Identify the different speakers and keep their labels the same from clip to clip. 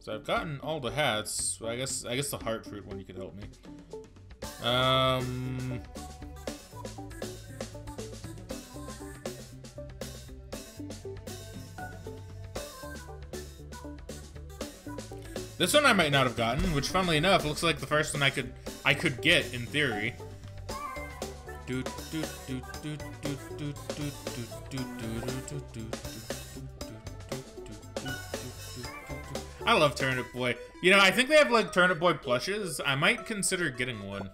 Speaker 1: So I've gotten all the hats. I guess I guess the heart fruit one you could help me. Um. This one I might not have gotten, which funnily enough looks like the first one I could I could get in theory. I love Turnip Boy. You know, I think they have like Turnip Boy plushes. I might consider getting one.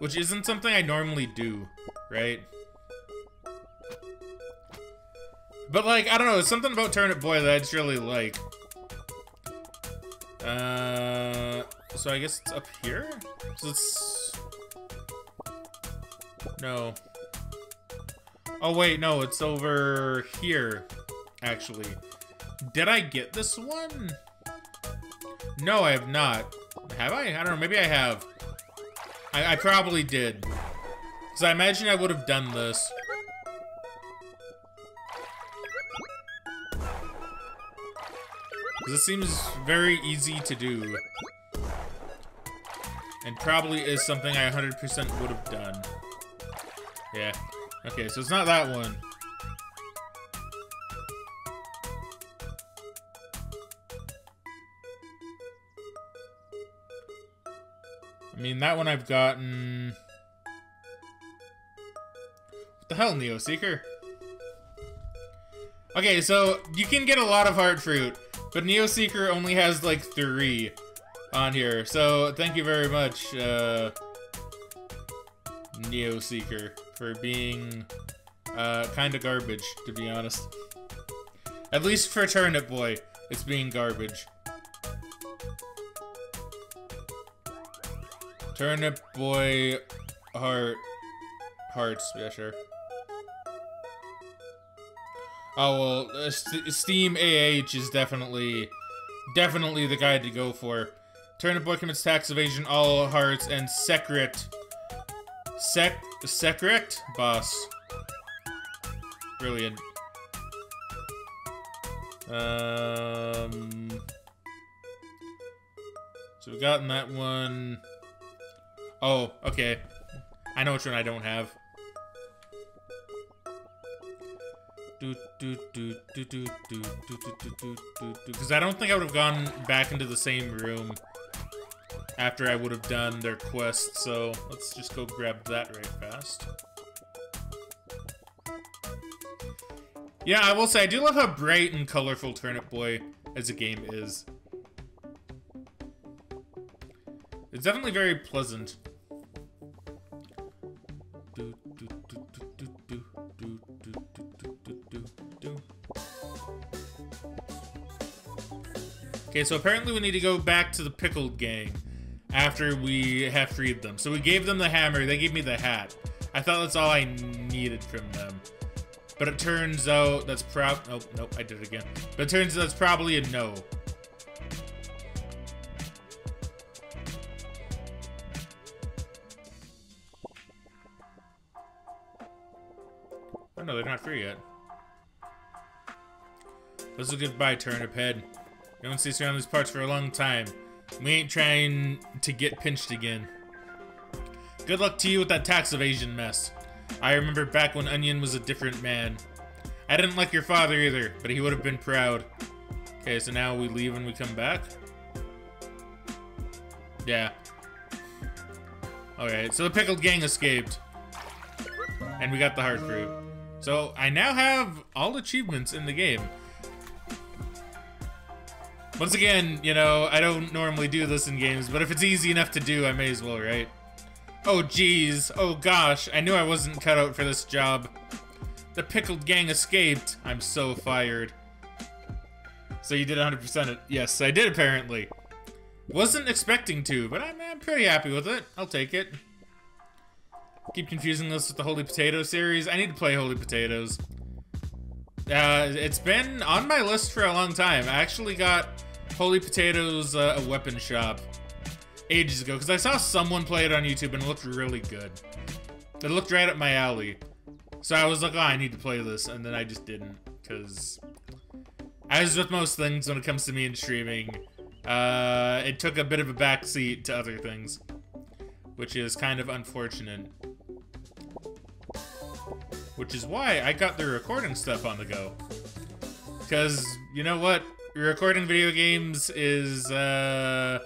Speaker 1: Which isn't something I normally do, right? But like, I don't know, something about Turnip Boy that I just really like. Uh, so I guess it's up here? So it's... No. Oh wait, no, it's over here, actually. Did I get this one? No, I have not. Have I? I don't know, maybe I have. I, I probably did. Because I imagine I would have done this. It seems very easy to do. And probably is something I 100% would have done. Yeah. Okay, so it's not that one. I mean, that one I've gotten... What the hell, Neoseeker? Okay, so you can get a lot of heart fruit. But Neoseeker only has like three on here. So thank you very much, uh, Neoseeker, for being uh, kind of garbage, to be honest. At least for Turnip Boy, it's being garbage. Turnip Boy heart hearts, yeah sure. Oh, well, uh, St Steam AH is definitely, definitely the guy to go for. Turnip Boy commits tax evasion, all hearts, and secret, sec, secret boss. Brilliant. Um, so we've gotten that one. Oh, okay. I know which one I don't have. Because I don't think I would have gone back into the same room after I would have done their quest, so let's just go grab that right fast. Yeah, I will say, I do love how bright and colorful Turnip Boy as a game is. It's definitely very pleasant. Okay, so apparently we need to go back to the Pickled Gang after we have freed them. So we gave them the hammer, they gave me the hat. I thought that's all I needed from them. But it turns out that's prob- oh, nope, I did it again. But it turns out that's probably a no. They're not free yet. Let's a goodbye, Turnip Head. You don't see us around these parts for a long time. We ain't trying to get pinched again. Good luck to you with that tax evasion mess. I remember back when Onion was a different man. I didn't like your father either, but he would have been proud. Okay, so now we leave and we come back? Yeah. Okay, so the Pickled Gang escaped. And we got the Heart Fruit. So I now have all achievements in the game. Once again, you know, I don't normally do this in games, but if it's easy enough to do, I may as well, right? Oh, jeez. Oh, gosh. I knew I wasn't cut out for this job. The Pickled Gang escaped. I'm so fired. So you did 100% it. Yes, I did, apparently. Wasn't expecting to, but I'm, I'm pretty happy with it. I'll take it. Keep confusing this with the Holy Potato series. I need to play Holy Potatoes. Uh, it's been on my list for a long time. I actually got Holy Potatoes uh, a weapon shop ages ago because I saw someone play it on YouTube and it looked really good. It looked right up my alley. So I was like, oh, I need to play this, and then I just didn't because as with most things when it comes to me and streaming, uh, it took a bit of a backseat to other things, which is kind of unfortunate. Which is why I got the recording stuff on the go. Because, you know what? Recording video games is, uh...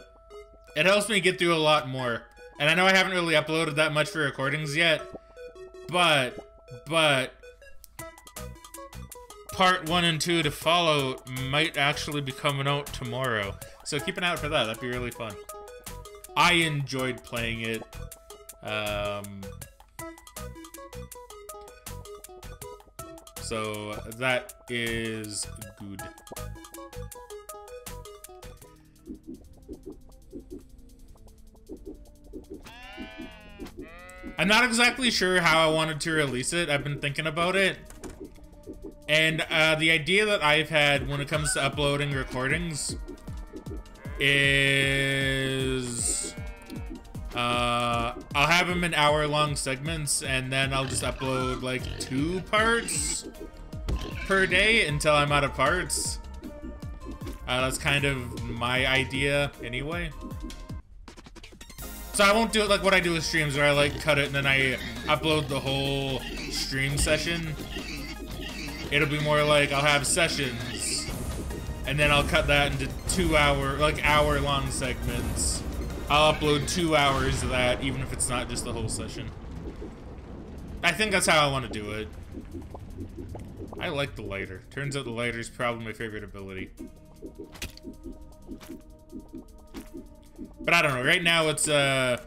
Speaker 1: It helps me get through a lot more. And I know I haven't really uploaded that much for recordings yet, but, but, part one and two to follow might actually be coming out tomorrow. So keep an eye out for that. That'd be really fun. I enjoyed playing it. Um, so that is good. I'm not exactly sure how I wanted to release it. I've been thinking about it. And uh, the idea that I've had when it comes to uploading recordings is... Uh, I'll have them in hour-long segments, and then I'll just upload, like, two parts per day until I'm out of parts. Uh, that's kind of my idea, anyway. So I won't do it like what I do with streams where I like cut it and then I upload the whole stream session. It'll be more like I'll have sessions and then I'll cut that into two hour, like hour long segments. I'll upload two hours of that even if it's not just the whole session. I think that's how I want to do it. I like the lighter. Turns out the lighter is probably my favorite ability. But I don't know. Right now it's uh,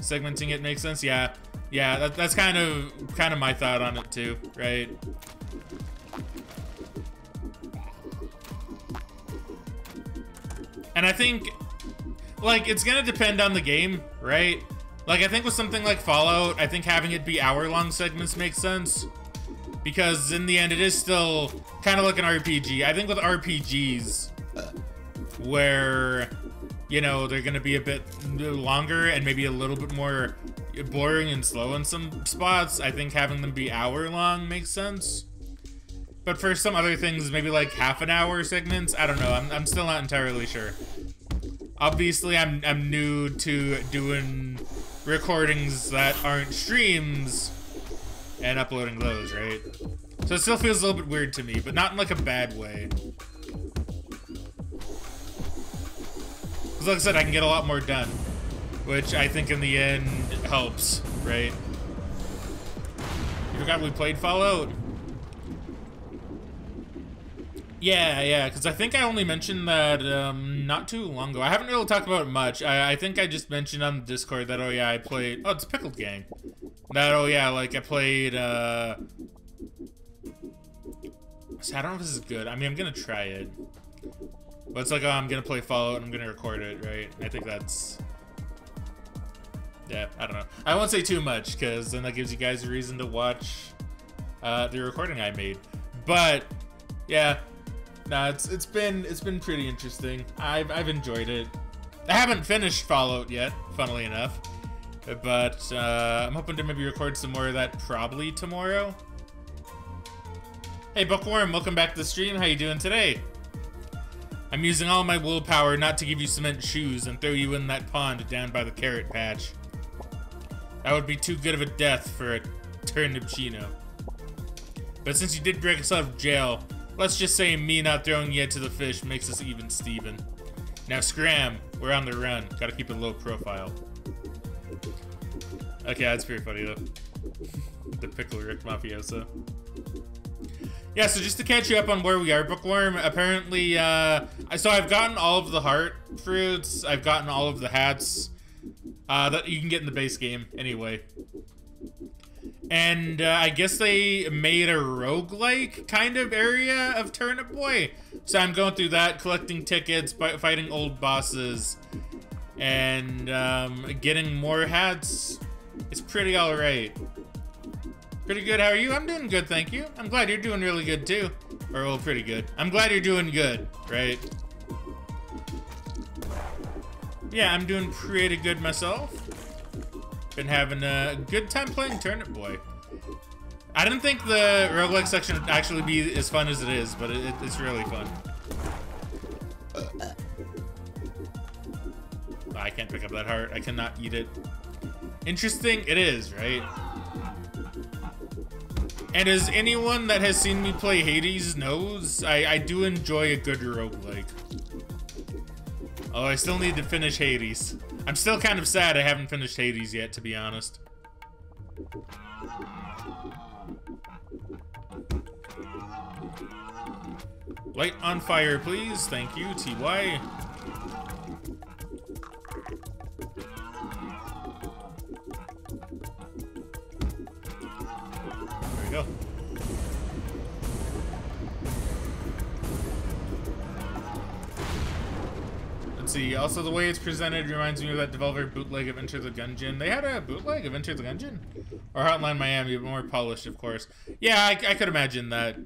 Speaker 1: segmenting it makes sense. Yeah, yeah. That, that's kind of kind of my thought on it too. Right. And I think, like, it's gonna depend on the game, right? Like, I think with something like Fallout, I think having it be hour-long segments makes sense. Because in the end, it is still kind of like an RPG. I think with RPGs, where, you know, they're to be a bit longer and maybe a little bit more boring and slow in some spots. I think having them be hour long makes sense. But for some other things, maybe like half an hour segments, I don't know. I'm, I'm still not entirely sure. Obviously, I'm, I'm new to doing recordings that aren't streams and uploading those, right? So it still feels a little bit weird to me, but not in like a bad way. Because like I said, I can get a lot more done. Which I think in the end helps, right? You forgot we played Fallout? Yeah, yeah, because I think I only mentioned that um, not too long ago. I haven't really talked about it much. I, I think I just mentioned on Discord that, oh yeah, I played... Oh, it's Pickled Gang. That, oh yeah, like I played... Uh... I don't know if this is good. I mean, I'm to try it. But it's like, oh, I'm gonna play Fallout and I'm gonna record it, right? I think that's... Yeah, I don't know. I won't say too much, because then that gives you guys a reason to watch uh, the recording I made. But, yeah. Nah, it's it's been it's been pretty interesting. I've I've enjoyed it. I haven't finished Fallout yet, funnily enough. But uh, I'm hoping to maybe record some more of that probably tomorrow. Hey Bookworm, welcome back to the stream. How you doing today? I'm using all my willpower not to give you cement shoes and throw you in that pond down by the carrot patch. That would be too good of a death for a turnipchino. But since you did break us out of jail, let's just say me not throwing you to the fish makes us even Steven. Now scram, we're on the run. Gotta keep a low profile. Okay, that's pretty funny though. the pickle Rick Mafioso. Yeah, so just to catch you up on where we are, Bookworm, apparently, uh, so I've gotten all of the heart fruits, I've gotten all of the hats, uh, that you can get in the base game, anyway. And, uh, I guess they made a roguelike kind of area of Turnip Boy. So I'm going through that, collecting tickets, fighting old bosses, and, um, getting more hats. It's pretty alright. Pretty good. How are you? I'm doing good, thank you. I'm glad you're doing really good too. Or, well, pretty good. I'm glad you're doing good, right? Yeah, I'm doing pretty good myself. Been having a good time playing Turnip Boy. I didn't think the roguelike section would actually be as fun as it is, but it, it's really fun. I can't pick up that heart. I cannot eat it. Interesting? It is, right? And as anyone that has seen me play Hades knows, I, I do enjoy a good roguelike. Oh, I still need to finish Hades. I'm still kind of sad I haven't finished Hades yet, to be honest. Light on fire, please. Thank you, TY. See. Also, the way it's presented reminds me of that developer bootleg of Enter the Gungeon. They had a bootleg of Enter the Gungeon? Or Hotline Miami, but more polished, of course. Yeah, I, I could imagine that.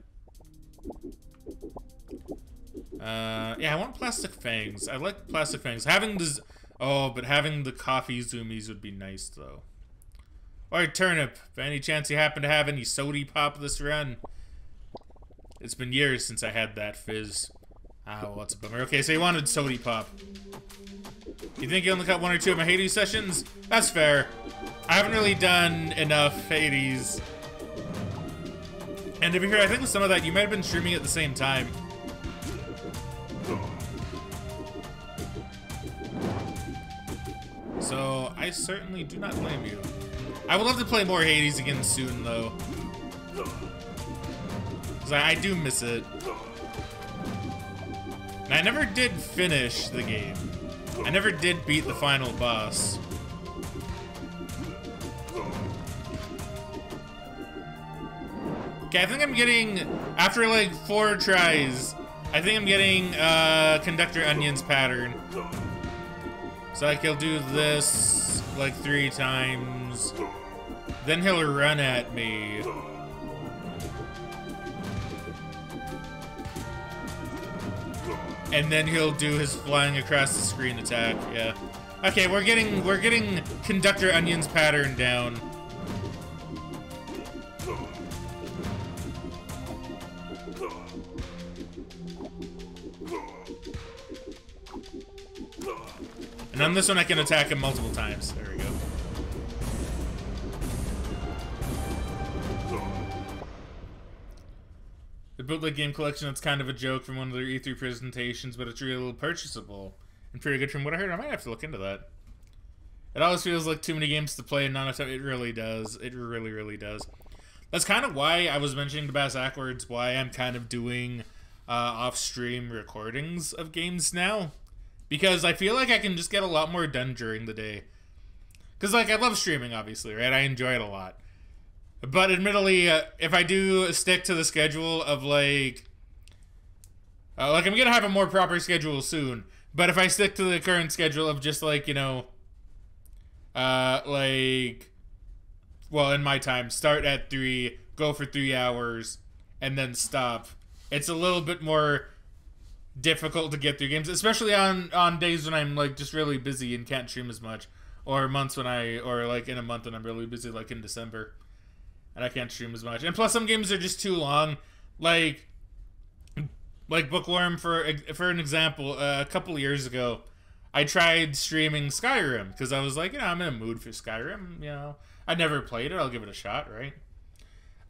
Speaker 1: Uh, yeah, I want Plastic Fangs. I like Plastic Fangs. Having the... Oh, but having the coffee zoomies would be nice, though. Alright, Turnip. By any chance you happen to have any sody pop this run? It's been years since I had that fizz. Ah, well, that's a bummer. Okay, so you wanted Sody Pop. You think you only got one or two of my Hades sessions? That's fair. I haven't really done enough Hades. And to be fair, I think with some of that, you might have been streaming at the same time. So, I certainly do not blame you. I would love to play more Hades again soon, though. Because I, I do miss it. I never did finish the game. I never did beat the final boss. Okay, I think I'm getting, after like four tries, I think I'm getting uh, Conductor Onion's pattern. So like he'll do this like three times. Then he'll run at me. and then he'll do his flying across the screen attack. Yeah. Okay, we're getting we're getting Conductor Onion's pattern down. And on this one, I can attack him multiple times. Bootleg game collection, it's kind of a joke from one of their E3 presentations, but it's really purchasable and pretty good from what I heard. I might have to look into that. It always feels like too many games to play and not enough time. It really does. It really, really does. That's kind of why I was mentioning to Bass Ackwards why I'm kind of doing uh, off-stream recordings of games now. Because I feel like I can just get a lot more done during the day. Because, like, I love streaming, obviously, right? I enjoy it a lot. But admittedly, uh, if I do stick to the schedule of like, uh, like I'm gonna have a more proper schedule soon. But if I stick to the current schedule of just like you know, uh, like, well, in my time, start at three, go for three hours, and then stop. It's a little bit more difficult to get through games, especially on on days when I'm like just really busy and can't stream as much, or months when I, or like in a month when I'm really busy, like in December and I can't stream as much. And plus, some games are just too long. Like, like Bookworm for for an example. Uh, a couple years ago, I tried streaming Skyrim because I was like, you know, I'm in a mood for Skyrim. You know, I never played it. I'll give it a shot, right?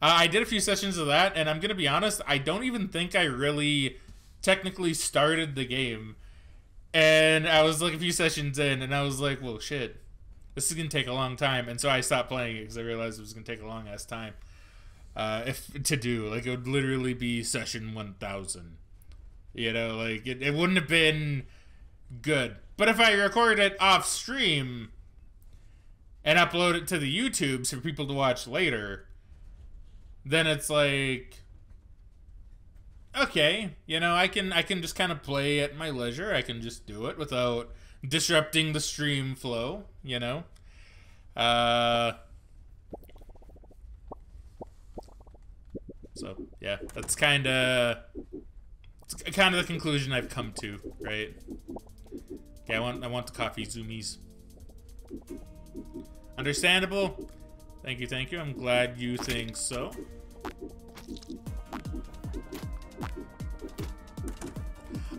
Speaker 1: Uh, I did a few sessions of that, and I'm gonna be honest. I don't even think I really technically started the game. And I was like a few sessions in, and I was like, well, shit this is gonna take a long time, and so I stopped playing it because I realized it was gonna take a long ass time. Uh, if to do like it would literally be session one thousand, you know, like it, it wouldn't have been good. But if I record it off stream and upload it to the YouTubes for people to watch later, then it's like okay, you know, I can I can just kind of play at my leisure. I can just do it without disrupting the stream flow, you know? Uh, so, yeah, that's kind of it's kind of the conclusion I've come to, right? Okay, I want I want the coffee zoomies. Understandable. Thank you, thank you. I'm glad you think so.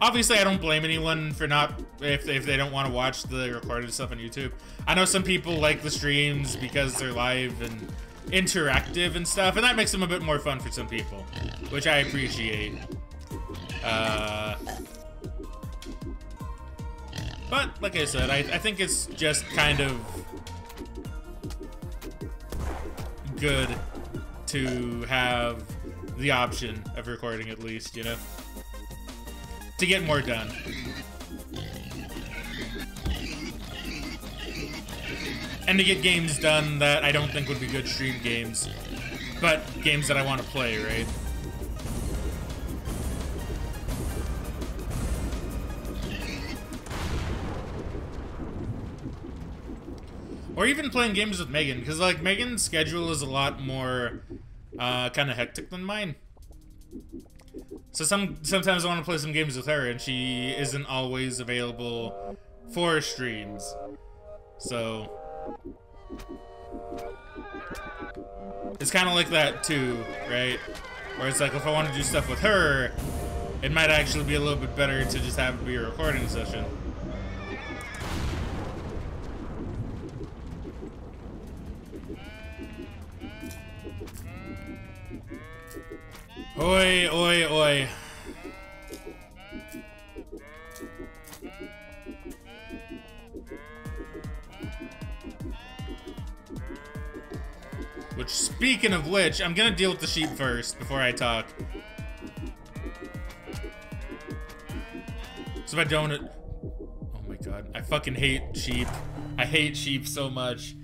Speaker 1: Obviously I don't blame anyone for not if if they don't want to watch the recorded stuff on YouTube. I know some people like the streams because they're live and interactive and stuff, and that makes them a bit more fun for some people, which I appreciate. Uh, but like I said, I, I think it's just kind of good to have the option of recording at least, you know? To get more done. And to get games done that I don't think would be good stream games, but games that I want to play, right? Or even playing games with Megan, because like Megan's schedule is a lot more uh, kind of hectic than mine. So some sometimes I want to play some games with her, and she isn't always available for streams. So it's kind of like that too, right? Where it's like if I want to do stuff with her, it might actually be a little bit better to just have it be a recording session. Oi, oi, oi. Which, speaking of which, I'm gonna deal with the sheep first before I talk. So if I don't... Oh my god. I fucking hate sheep. I hate sheep so much.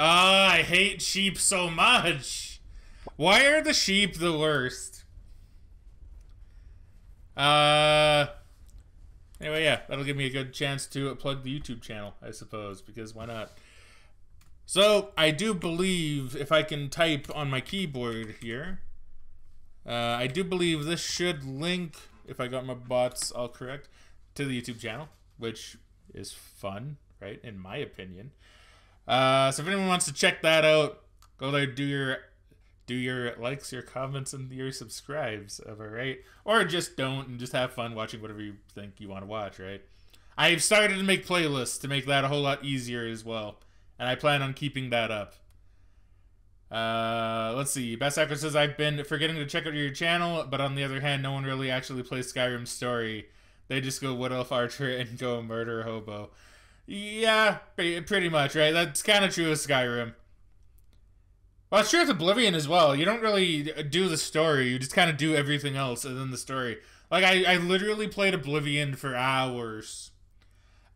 Speaker 1: Ah, I hate sheep so much. Why are the sheep the worst? Uh. Anyway, yeah, that'll give me a good chance to plug the YouTube channel, I suppose, because why not? So, I do believe if I can type on my keyboard here, uh, I do believe this should link, if I got my bots all correct, to the YouTube channel, which is fun, right? In my opinion. Uh, so if anyone wants to check that out, go there, do your do your likes, your comments, and your subscribes of it, right? Or just don't and just have fun watching whatever you think you want to watch, right? I've started to make playlists to make that a whole lot easier as well. And I plan on keeping that up. Uh, let's see. Bass Ackwards says, I've been forgetting to check out your channel, but on the other hand, no one really actually plays Skyrim story. They just go Wood Elf Archer and go murder hobo. Yeah, pretty much, right? That's kind of true of Skyrim. Well, it's true with Oblivion as well. You don't really do the story. You just kind of do everything else and then the story. Like, I, I literally played Oblivion for hours.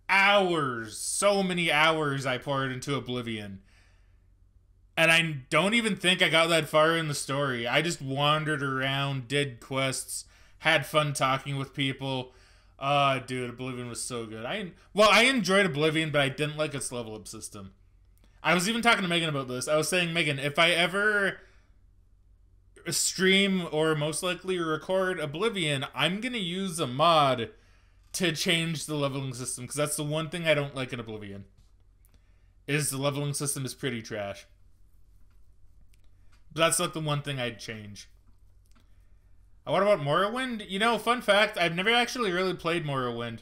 Speaker 1: Hours. So many hours I poured into Oblivion. And I don't even think I got that far in the story. I just wandered around, did quests, had fun talking with people. Uh, dude, Oblivion was so good. I Well, I enjoyed Oblivion, but I didn't like its level up system. I was even talking to Megan about this. I was saying, Megan, if I ever stream or most likely record Oblivion, I'm going to use a mod to change the leveling system because that's the one thing I don't like in Oblivion. Is the leveling system is pretty trash. But that's like the one thing I'd change. Uh, what about Morrowind? You know, fun fact, I've never actually really played Morrowind.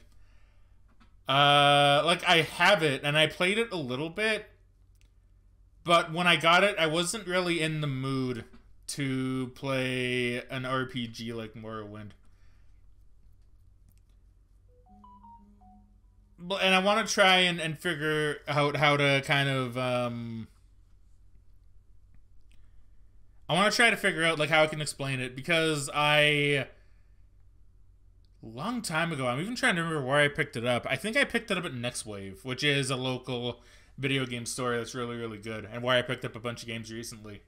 Speaker 1: Uh, like I have it and I played it a little bit but when I got it, I wasn't really in the mood to play an RPG like Morrowind. And I want to try and, and figure out how to kind of um, I want to try to figure out like how I can explain it because I long time ago. I'm even trying to remember where I picked it up. I think I picked it up at Next Wave, which is a local video game story that's really really good and why I picked up a bunch of games recently.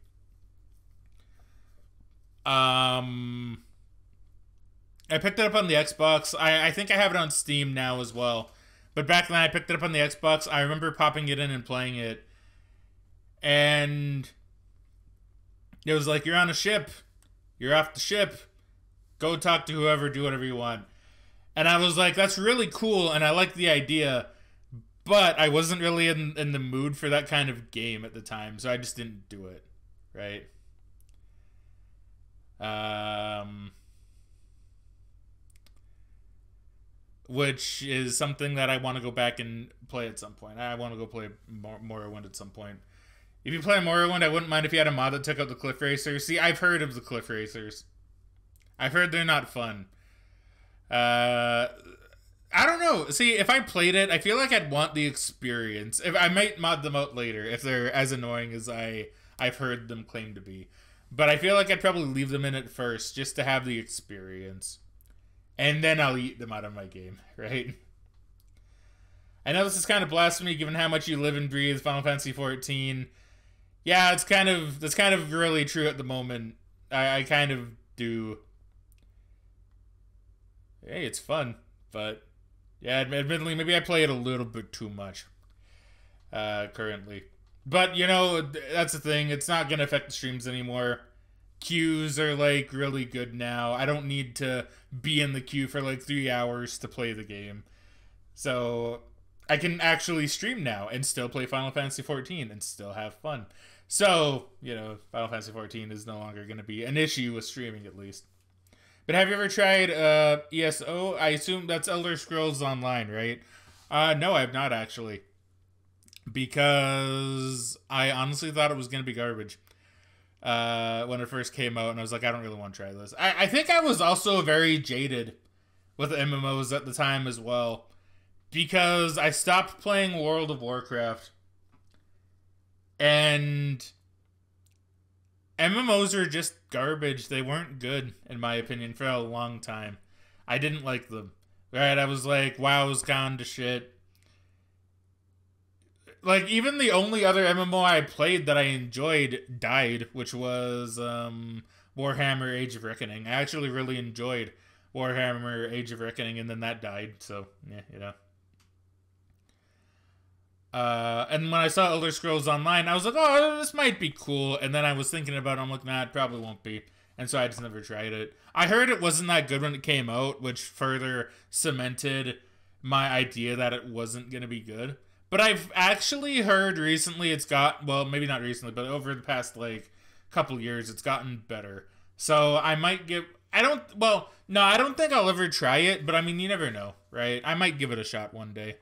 Speaker 1: Um I picked it up on the Xbox. I, I think I have it on Steam now as well. But back then I picked it up on the Xbox. I remember popping it in and playing it. And it was like you're on a ship. You're off the ship. Go talk to whoever, do whatever you want. And I was like, that's really cool and I like the idea but I wasn't really in in the mood for that kind of game at the time, so I just didn't do it. Right. Um. which is something that I want to go back and play at some point. I want to go play Mor- Morrowind at some point. If you play Morrowind, I wouldn't mind if you had a mod that took out the cliff racers. See, I've heard of the cliff racers. I've heard they're not fun. Uh, I don't know. See, if I played it, I feel like I'd want the experience. If I might mod them out later if they're as annoying as I I've heard them claim to be. But I feel like I'd probably leave them in at first just to have the experience. And then I'll eat them out of my game, right? I know this is kind of blasphemy given how much you live and breathe Final Fantasy 14. Yeah, it's kind of that's kind of really true at the moment. I, I kind of do. Hey, it's fun, but yeah, admittedly, maybe I play it a little bit too much uh, currently. But you know, that's the thing. It's not gonna affect the streams anymore. Queues are like really good now. I don't need to be in the queue for like three hours to play the game. So I can actually stream now and still play Final Fantasy XIV and still have fun. So, you know, Final Fantasy XIV is no longer going to be an issue with streaming at least. But have you ever tried uh, ESO? I assume that's Elder Scrolls Online, right? Uh, no, I have not actually because I honestly thought it was going to be garbage uh, when it first came out, and I was like, I don't really want to try this. I, I think I was also very jaded with MMOs at the time as well because I stopped playing World of Warcraft and MMOs are just garbage. They weren't good, in my opinion, for a long time. I didn't like them. Right? I was like, WoW's gone to shit like even the only other MMO I played that I enjoyed died, which was um, Warhammer Age of Reckoning. I actually really enjoyed Warhammer Age of Reckoning, and then that died. So yeah, you know. Uh, and when I saw Elder Scrolls Online, I was like, "Oh, this might be cool." And then I was thinking about it. I'm like, "Nah, it probably won't be." And so I just never tried it. I heard it wasn't that good when it came out, which further cemented my idea that it wasn't gonna be good. But I've actually heard recently it's got well, maybe not recently, but over the past like couple years, it's gotten better. So I might give. I don't. Well, no, I don't think I'll ever try it. But I mean, you never know, right? I might give it a shot one day.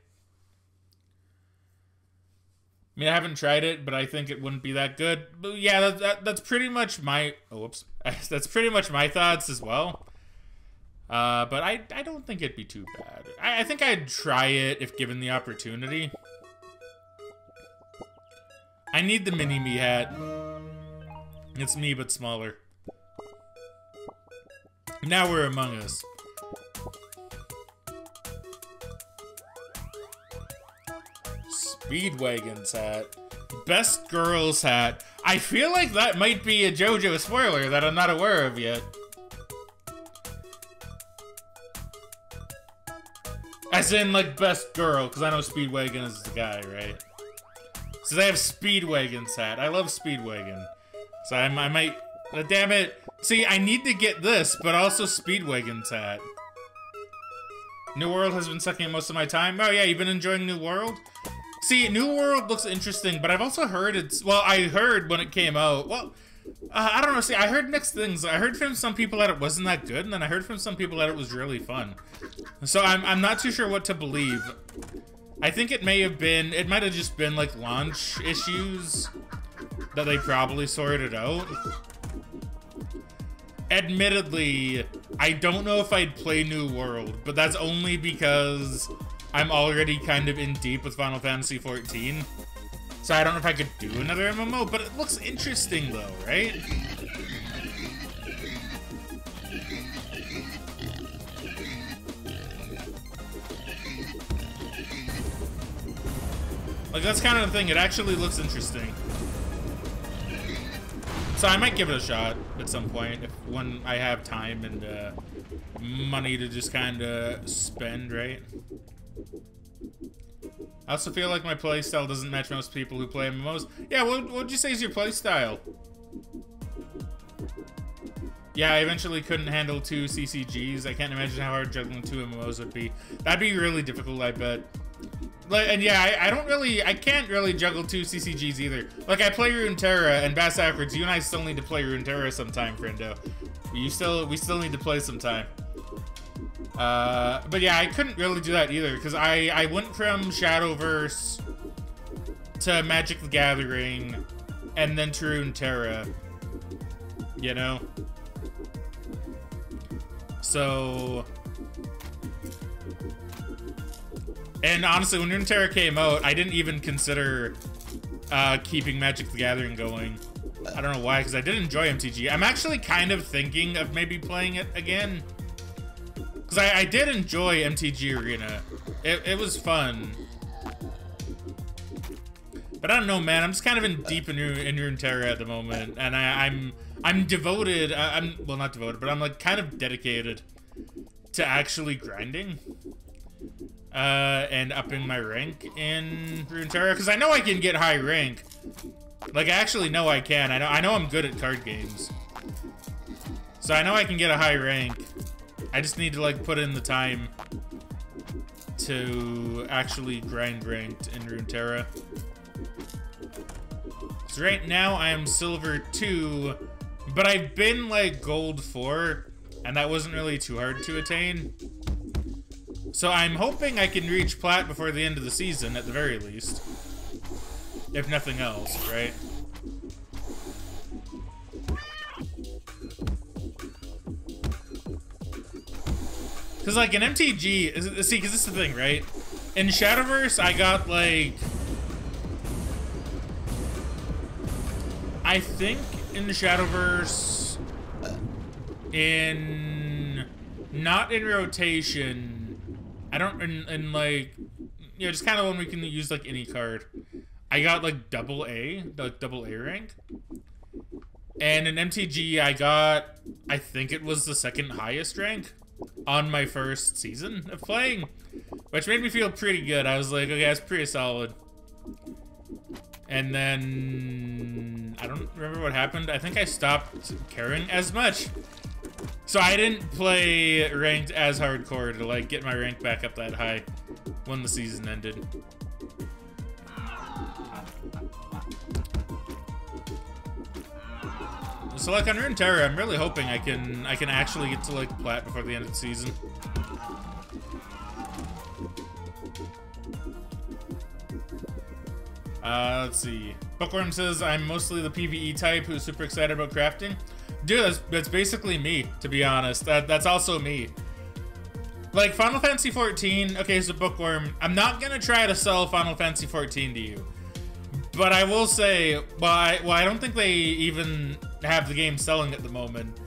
Speaker 1: I mean, I haven't tried it, but I think it wouldn't be that good. But yeah, that, that that's pretty much my. Oh, whoops. That's pretty much my thoughts as well. Uh, but I I don't think it'd be too bad. I, I think I'd try it if given the opportunity. I need the mini-me hat. It's me, but smaller. Now we're Among Us. Speedwagon's hat. Best girl's hat. I feel like that might be a JoJo spoiler that I'm not aware of yet. As in, like, best girl, because I know Speedwagon is the guy, right? So they have Speedwagon's hat. I love Speedwagon. So I, I might... Uh, damn it. See, I need to get this, but also Speedwagon's hat. New World has been sucking most of my time. Oh yeah, you've been enjoying New World? See, New World looks interesting, but I've also heard it's... Well, I heard when it came out... Well, uh, I don't know. See, I heard mixed things. I heard from some people that it wasn't that good, and then I heard from some people that it was really fun. So I'm, I'm not too sure what to believe. I think it may have been, it might have just been like launch issues that they probably sorted out. Admittedly, I don't know if I'd play New World, but that's only because I'm already kind of in deep with Final Fantasy XIV. So I don't know if I could do another MMO, but it looks interesting though, right? Like, that's kind of the thing. It actually looks interesting. So I might give it a shot at some point if when I have time and uh, money to just kind of spend, right? I also feel like my playstyle doesn't match most people who play MMOs. Yeah, what would you say is your playstyle? Yeah, I eventually couldn't handle two CCGs. I can't imagine how hard juggling two MMOs would be. That'd be really difficult, I bet. Like, and yeah, I, I, don't really, I can't really juggle two CCGs either. Like, I play Runeterra and Bass Ackwards. You and I still need to play Runeterra sometime, friendo. You still, we still need to play sometime. Uh, but yeah, I couldn't really do that either because I, I went from Shadowverse to Magic the Gathering and then to Runeterra. You know? So... And honestly, when Runeterra came out, I didn't even consider uh, keeping Magic the Gathering going. I don't know why, because I did enjoy MTG. I'm actually kind of thinking of maybe playing it again. Because I, I, did enjoy MTG Arena. It, it was fun. But I don't know, man. I'm just kind of in deep in, in Runeterra at the moment, and I, I'm I'm devoted. I, I'm well, not devoted, but I'm like kind of dedicated to actually grinding uh, and upping my rank in Runeterra because I know I can get high rank. Like I actually know I can. I know I know I'm good at card games, so I know I can get a high rank. I just need to like put in the time to actually grind ranked in Runeterra. So right now I am silver 2, but I've been like gold 4, and that wasn't really too hard to attain. So I'm hoping I can reach plat before the end of the season, at the very least. If nothing else, right? Because, like, in MTG, see, because this is the thing, right? In Shadowverse, I got, like, I think in the Shadowverse, in not in rotation, I don't in, in like you know just kind of when we can use like any card. I got like double A, like double A rank. And in MTG, I got, I think it was the second highest rank on my first season of playing, which made me feel pretty good. I was like, okay, that's pretty solid. And then I don't remember what happened. I think I stopped caring as much. So I didn't play ranked as hardcore to like get my rank back up that high when the season ended. So like on Runeterra, I'm really hoping I can I can actually get to like plat before the end of the season. Uh, let's see. Bookworm says, I'm mostly the PvE type who's super excited about crafting. Dude, that's, that's basically me, to be honest. That, that's also me. Like, Final Fantasy 14, okay, so Bookworm, I'm not gonna try to sell Final Fantasy 14 to you. But I will say, well I, well, I don't think they even have the game selling at the moment.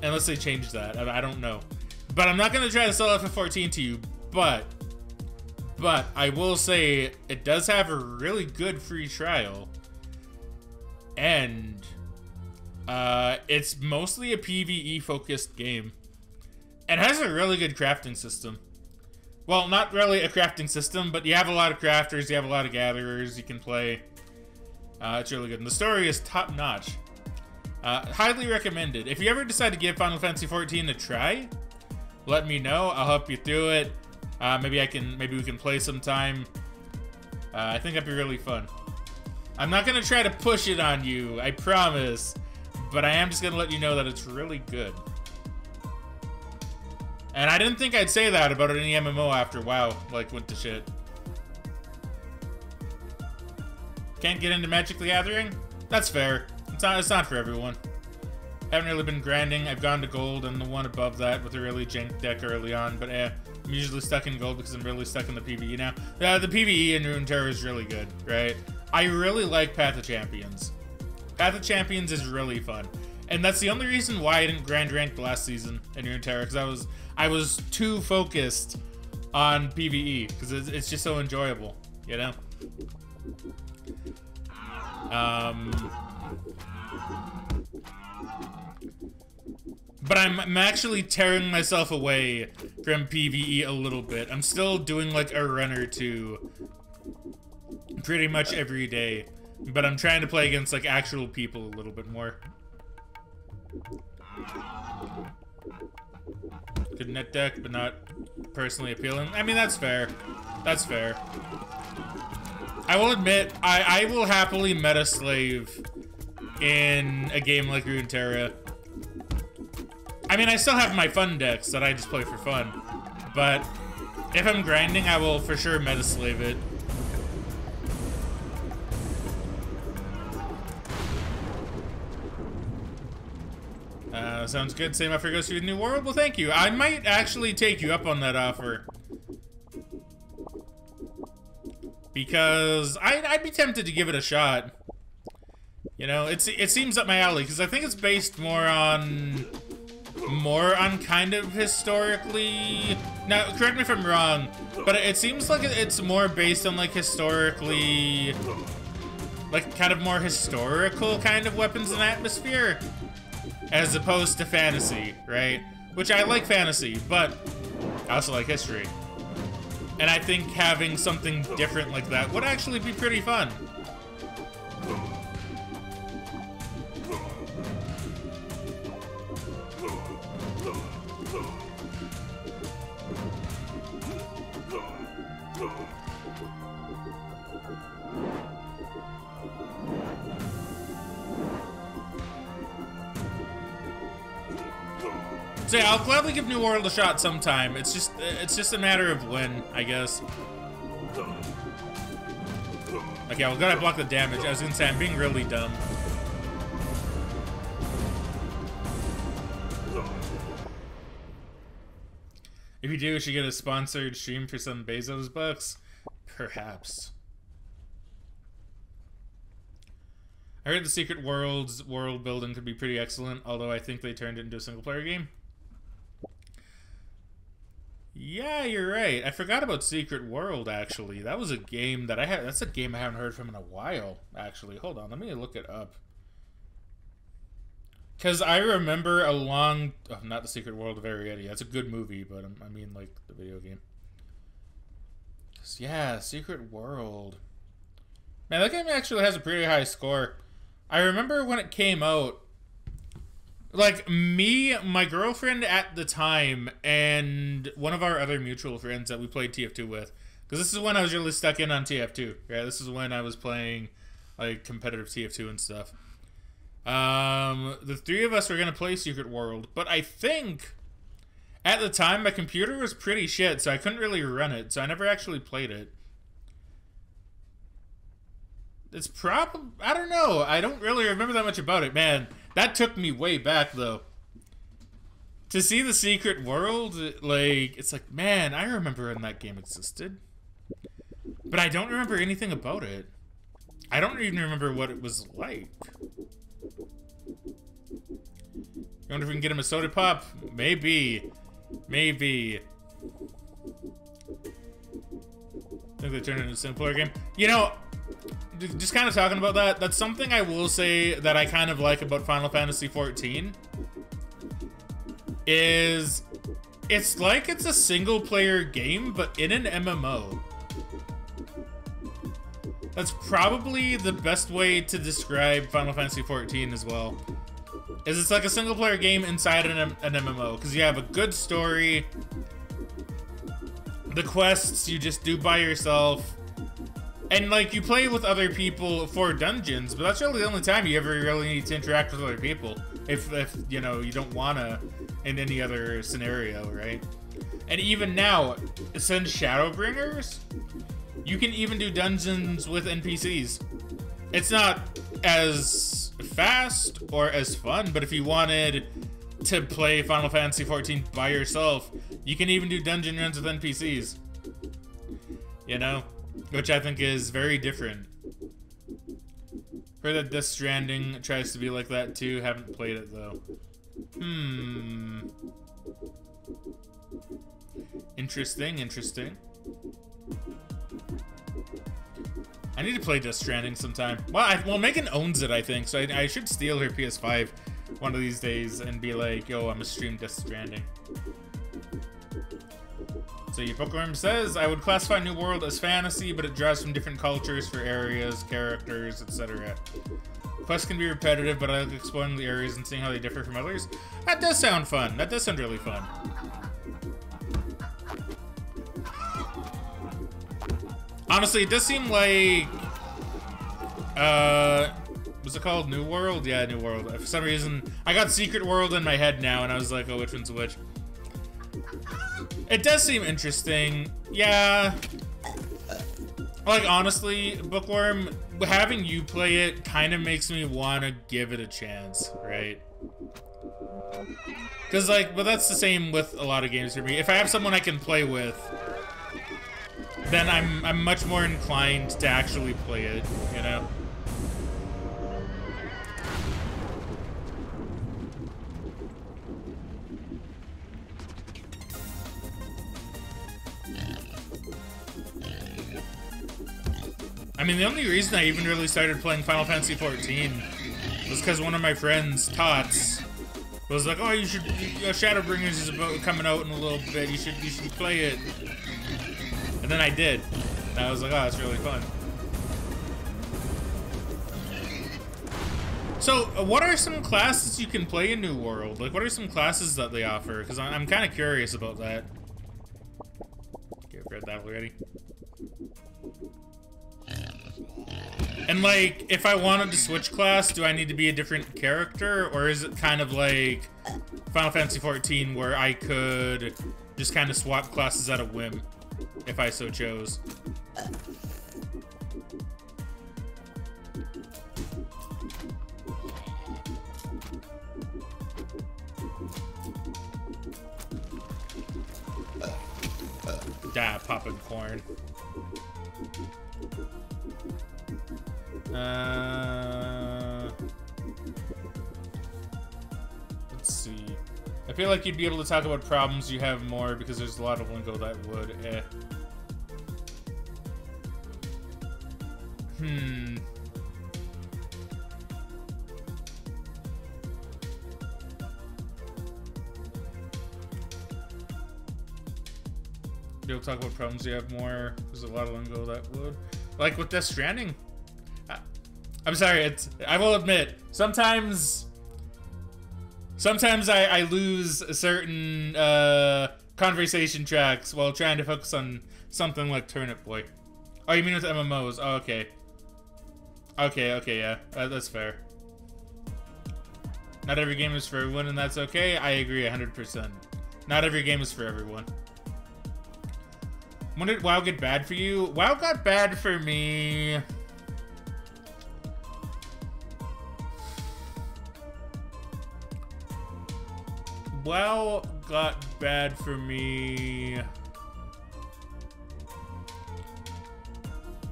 Speaker 1: Unless they change that, I, I don't know. But I'm not gonna try to sell FF14 to you, but but I will say it does have a really good free trial. And uh, it's mostly a PvE focused game. It has a really good crafting system. Well, not really a crafting system, but you have a lot of crafters, you have a lot of gatherers you can play. Uh, it's really good. And the story is top notch. Uh, highly recommended. If you ever decide to give Final Fantasy XIV a try, let me know. I'll help you through it. Uh, maybe I can, maybe we can play sometime. Uh, I think that'd be really fun. I'm not gonna try to push it on you, I promise. But I am just gonna let you know that it's really good. And I didn't think I'd say that about any MMO after WoW, like, went to shit. Can't get into Magic the Gathering? That's fair. It's not, it's not for everyone. Haven't really been grinding. I've gone to gold and the one above that with a really jank deck early on, but eh. I'm usually stuck in gold because I'm really stuck in the PvE now. Uh, the PvE in Runeterra is really good, right? I really like Path of Champions. Path of Champions is really fun. And that's the only reason why I didn't grand rank last season in Runeterra, because I was I was too focused on PvE, because it's, it's just so enjoyable, you know? Um, but I'm, I'm actually tearing myself away from PvE a little bit. I'm still doing like a run or two pretty much every day, but I'm trying to play against like actual people a little bit more. Good net deck, but not personally appealing. I mean, that's fair. That's fair. I will admit, I, I will happily meta slave in a game like Runeterra. I mean, I still have my fun decks that I just play for fun. but if I'm grinding, I will for sure meta slave it. Uh, sounds good. Same offer goes to the New World. Well, thank you. I might actually take you up on that offer. Because I'd, I'd be tempted to give it a shot. You know, it's it seems up my alley, because I think it's based more on... More on kind of historically... Now, correct me if I'm wrong, but it seems like it's more based on, like, historically... Like, kind of more historical kind of weapons and atmosphere as opposed to fantasy, right? Which I like fantasy, but I also like history. And I think having something different like that would actually be pretty fun. I'll gladly give New World a shot sometime. It's just it's just a matter of when, I guess. Okay, well, gotta block the damage. I was gonna say I'm being really dumb. If you do, we should get a sponsored stream for some Bezos bucks. Perhaps. I heard the Secret Worlds world building could be pretty excellent, although I think they turned it into a single player game. Yeah, you're right. I forgot about Secret World, actually. That was a game that I had. That's a game I haven't heard from in a while, actually. Hold on, let me look it up. Because I remember a long... Oh, not The Secret World of Arrietty. That's a good movie, but um, I mean, like, the video game. Yeah, Secret World. Man, that game actually has a pretty high score. I remember when it came out, like me, my girlfriend at the time, and one of our other mutual friends that we played TF2 with. Because this is when I was really stuck in on TF2. Yeah, this is when I was playing like competitive TF2 and stuff. Um, the three of us were gonna play Secret World, but I think at the time my computer was pretty shit, so I couldn't really run it, so I never actually played it. It's probably I don't know. I don't really remember that much about it, man. That took me way back though. To see the secret world, like it's like, man, I remember when that game existed. But I don't remember anything about it. I don't even remember what it was like. You wonder if we can get him a soda pop? Maybe. Maybe. I think they turned it into a simpler game. You know, just kind of talking about that, that's something I will say that I kind of like about Final Fantasy XIV. Is it's like it's a single player game, but in an MMO. That's probably the best way to describe Final Fantasy XIV as well. Is it's like a single player game inside an, an MMO, because you have a good story. The quests you just do by yourself and like you play with other people for dungeons, but that's really the only time you ever really need to interact with other people. If, if you know you don't wanna in any other scenario, right? And even now, since Shadowbringers, you can even do dungeons with NPCs. It's not as fast or as fun, but if you wanted to play Final Fantasy XIV by yourself, you can even do dungeon runs with NPCs. You know? Which I think is very different. Heard that Death Stranding tries to be like that too. Haven't played it though. Hmm. Interesting, interesting. I need to play Death Stranding sometime. Well, I, well, Megan owns it, I think, so I, I should steal her PS5 one of these days and be like, yo, I'm a stream Death Stranding. So your says, I would classify New World as fantasy, but it draws from different cultures for areas, characters, etc. Quests can be repetitive, but I like exploring the areas and seeing how they differ from others. That does sound fun. That does sound really fun. Honestly, it does seem like... Uh... Was it called New World? Yeah, New World. For some reason, I got Secret World in my head now, and I was like, oh, which one's which? It does seem interesting. Yeah. Like, honestly, Bookworm, having you play it kind of makes me want to give it a chance, right? Because, like, but that's the same with a lot of games for me. If I have someone I can play with, then I'm, I'm much more inclined to actually play it, you know? I mean, the only reason I even really started playing Final Fantasy XIV was because one of my friends, Tots, was like, "Oh, you should. You know, Shadowbringers is about coming out in a little bit. You should. You should play it." And then I did. And I was like, "Oh, it's really fun." So, uh, what are some classes you can play in New World? Like, what are some classes that they offer? Because I'm, I'm kind of curious about that. Okay, I've read that already. And like, if I wanted to switch class, do I need to be a different character? Or is it kind of like Final Fantasy XIV where I could just kind of swap classes at a whim if I so chose? Da, popping corn. Uh, let's see. I feel like you'd be able to talk about problems you have more because there's a lot of lingo that would. Eh. Hmm. You'll talk about problems you have more. There's a lot of lingo that would. Like with Death Stranding. I'm sorry, it's I will admit, sometimes sometimes I, I lose certain uh, conversation tracks while trying to focus on something like Turnip Boy. Oh, you mean with MMOs? Oh, okay. Okay, okay, yeah. That, that's fair. Not every game is for everyone, and that's okay. I agree 100%. Not every game is for everyone. When did WoW get bad for you? WoW got bad for me... WoW got bad for me.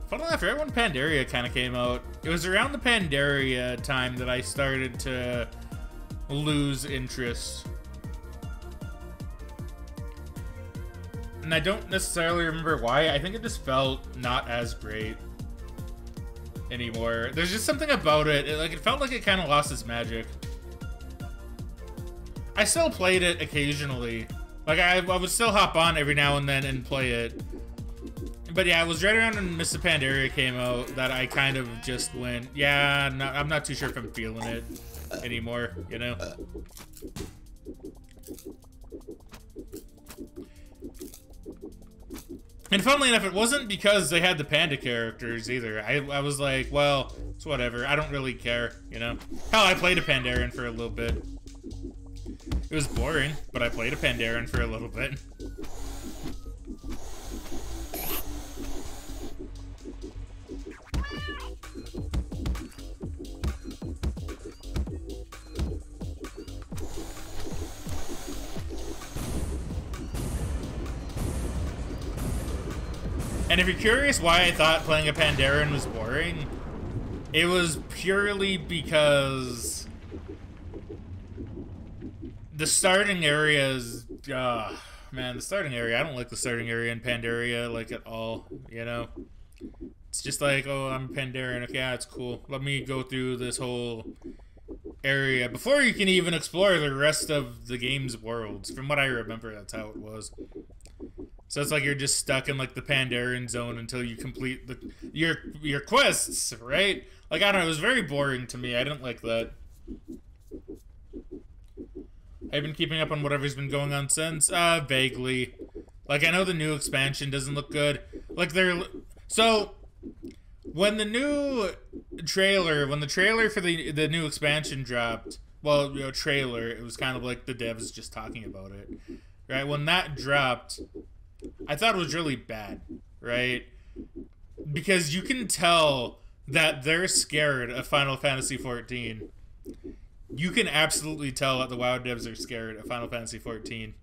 Speaker 1: Funnily enough, right when Pandaria kind of came out, it was around the Pandaria time that I started to lose interest. And I don't necessarily remember why. I think it just felt not as great anymore. There's just something about it. it like it felt like it kind of lost its magic. I still played it occasionally. Like, I, I would still hop on every now and then and play it. But yeah, it was right around when Mists of Pandaria came out that I kind of just went, yeah, I'm not too sure if I'm feeling it anymore, you know? And funnily enough, it wasn't because they had the panda characters either. I, I was like, well, it's whatever. I don't really care, you know? Hell, I played a Pandaren for a little bit. It was boring, but I played a Pandaren for a little bit. And if you're curious why I thought playing a Pandaren was boring, it was purely because the starting area is, uh, man, the starting area. I don't like the starting area in Pandaria like at all. You know, it's just like, oh, I'm Pandaren. Okay, yeah, it's cool. Let me go through this whole area before you can even explore the rest of the game's worlds. From what I remember, that's how it was. So it's like you're just stuck in like the Pandaren zone until you complete the your your quests, right? Like I don't know, it was very boring to me. I didn't like that. I've been keeping up on whatever's been going on since. Uh, vaguely. Like, I know the new expansion doesn't look good. Like, they're... So, when the new trailer, when the trailer for the the new expansion dropped, well, you know, trailer, it was kind of like the devs just talking about it, right? When that dropped, I thought it was really bad, right? Because you can tell that they're scared of Final Fantasy 14. You can absolutely tell that the WoW devs are scared of Final Fantasy 14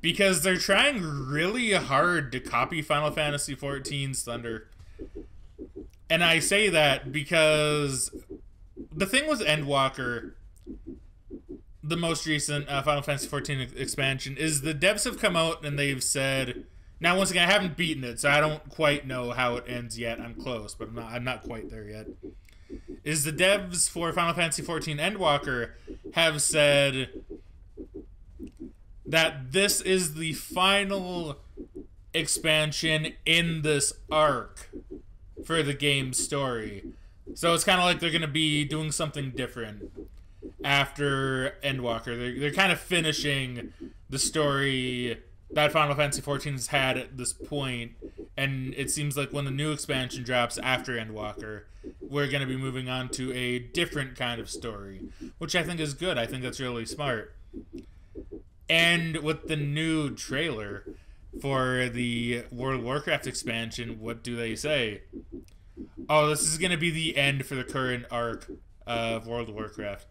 Speaker 1: because they're trying really hard to copy Final Fantasy 14's Thunder. And I say that because the thing with Endwalker, the most recent uh, Final Fantasy 14 expansion, is the devs have come out and they've said. Now, once again, I haven't beaten it, so I don't quite know how it ends yet. I'm close, but I'm not. I'm not quite there yet. Is the devs for Final Fantasy XIV Endwalker have said that this is the final expansion in this arc for the game's story. So it's kind of like they're going to be doing something different after Endwalker. They're, they're kind of finishing the story that Final Fantasy XIV has had at this point, and it seems like when the new expansion drops after Endwalker, we're going to be moving on to a different kind of story, which I think is good. I think that's really smart. And with the new trailer for the World of Warcraft expansion, what do they say? Oh, this is going to be the end for the current arc of World of Warcraft.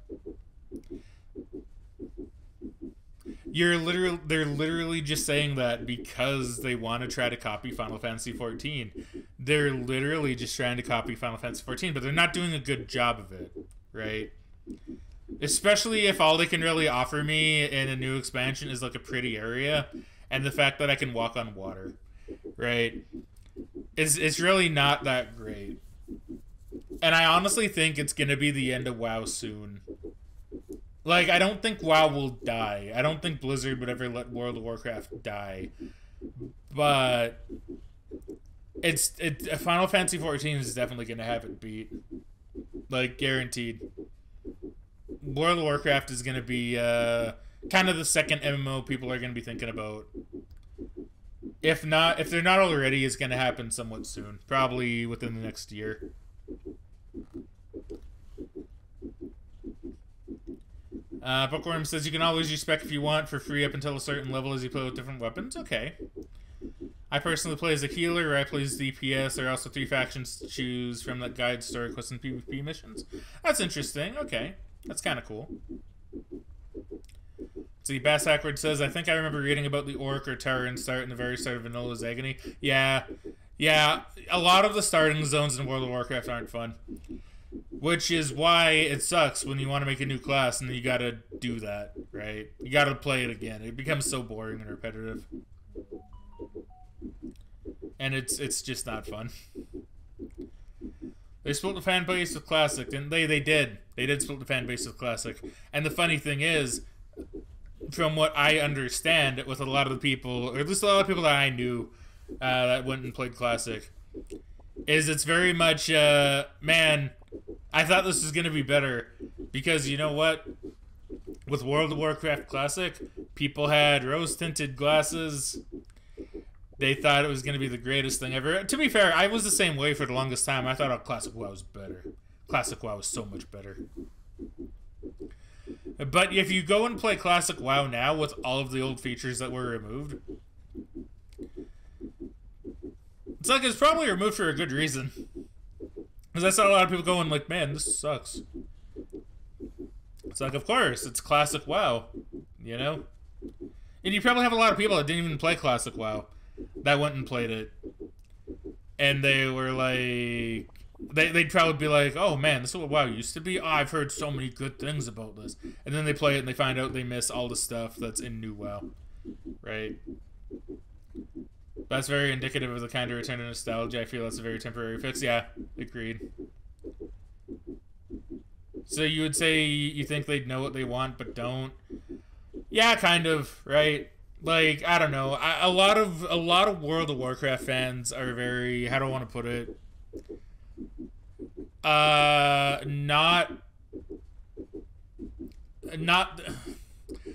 Speaker 1: You're literally they're literally just saying that because they want to try to copy Final Fantasy 14. They're literally just trying to copy Final Fantasy 14, but they're not doing a good job of it, right? Especially if all they can really offer me in a new expansion is like a pretty area and the fact that I can walk on water, right? It's, it's really not that great. And I honestly think it's going to be the end of WoW soon. Like, I don't think WoW will die. I don't think Blizzard would ever let World of Warcraft die. But it's it Final Fantasy 14 is definitely going to have it beat. Like guaranteed. World of Warcraft is going to be uh, kind of the second MMO people are going to be thinking about. If not, if they're not already, it's going to happen somewhat soon. Probably within the next year. Uh, Bookworm says you can always use spec if you want for free up until a certain level as you play with different weapons. Okay. I personally play as a healer, or I play as DPS. There are also three factions to choose from that guide story quests and PvP missions. That's interesting. Okay. That's kind of cool. See, Bass Ackwards says, I think I remember reading about the Orc or Tauren start in the very start of Vanilla's Agony. Yeah. Yeah. A lot of the starting zones in World of Warcraft aren't fun. Which is why it sucks when you want to make a new class and you gotta do that, right? You gotta play it again. It becomes so boring and repetitive. And it's it's just not fun. They split the fan base with Classic, didn't they? They did. They did split the fan base with Classic. And the funny thing is, from what I understand, with a lot of the people, or at least a lot of people that I knew uh, that went and played Classic, is it's very much, uh, man, I thought this was going to be better. Because you know what? With World of Warcraft Classic, people had rose tinted glasses they thought it was going to be the greatest thing ever. To be fair, I was the same way for the longest time. I thought Classic WoW was better. Classic WoW was so much better. But if you go and play Classic WoW now with all of the old features that were removed, it's like it's probably removed for a good reason. Because I saw a lot of people going like, man, this sucks. It's like, of course, it's Classic WoW, you know? And you probably have a lot of people that didn't even play Classic WoW that went and played it, and they were like, they they'd probably be like, "Oh man, this is what WoW used to be. Oh, I've heard so many good things about this," and then they play it and they find out they miss all the stuff that's in new WoW, right? That's very indicative of the kind of return to nostalgia. I feel that's a very temporary fix. Yeah, agreed. So you would say you think they'd know what they want but don't? Yeah, kind of, right? like I don't know. I, a lot of a lot of World of Warcraft fans are very how do I want to put it? Uh, not not.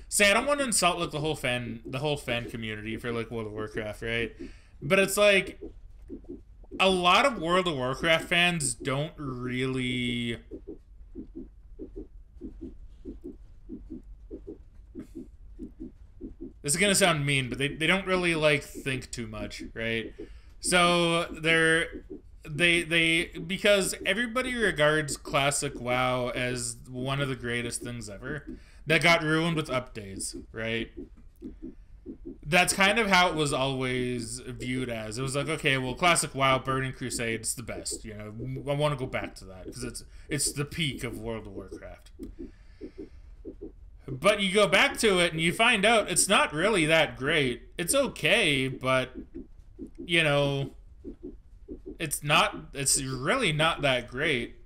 Speaker 1: Say I don't want to insult like the whole fan the whole fan community for like World of Warcraft, right? But it's like a lot of World of Warcraft fans don't really this is gonna sound mean, but they, they don't really like think too much, right? So they're they they because everybody regards classic WoW as one of the greatest things ever. That got ruined with updates, right? That's kind of how it was always viewed as. It was like, okay, well, classic WoW, Burning Crusade, it's the best. You know, I want to go back to that because it's it's the peak of World of Warcraft. But you go back to it and you find out it's not really that great. It's okay, but you know, it's not it's really not that great.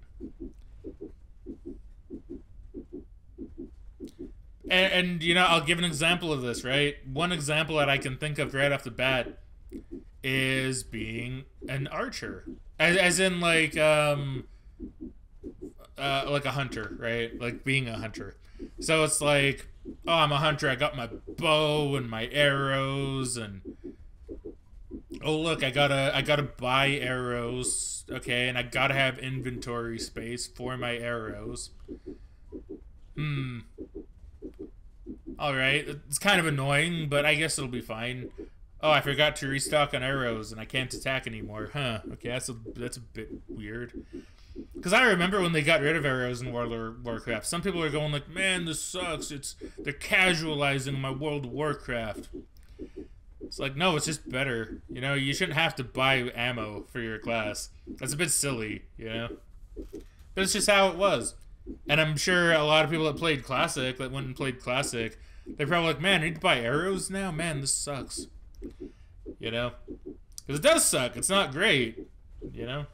Speaker 1: And, and, you know, I'll give an example of this, right? One example that I can think of right off the bat is being an archer, as, as in like um, uh, like a hunter, right? Like being a hunter. So it's like, oh, I'm a hunter. I got my bow and my arrows, and oh look, I gotta I gotta buy arrows. Okay, and I gotta have inventory space for my arrows. Hmm. All right, it's kind of annoying, but I guess it'll be fine. Oh, I forgot to restock on arrows, and I can't attack anymore. Huh? Okay, that's a that's a bit weird. Because I remember when they got rid of arrows in World of Warcraft, some people are going like, "Man, this sucks. It's they're casualizing my World of Warcraft." It's like, no, it's just better. You know, you shouldn't have to buy ammo for your class. That's a bit silly, you know. But it's just how it was. And I'm sure a lot of people that played Classic, that went and played Classic, they're probably like, man, I need to buy arrows now? Man, this sucks. You know? Because it does suck. It's not great. You know?